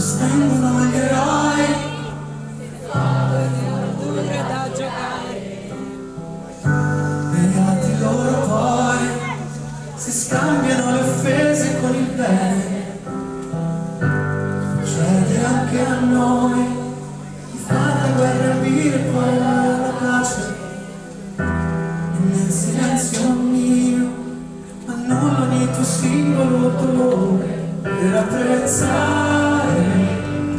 svengono gli eroi Dure da giocare. Beati loro poi. Si scambiano le offese con il bene. Succede anche a noi. Di fare la guerra e poi la pace. E nel silenzio mio annullo ogni tuo singolo dolore. Per apprezzare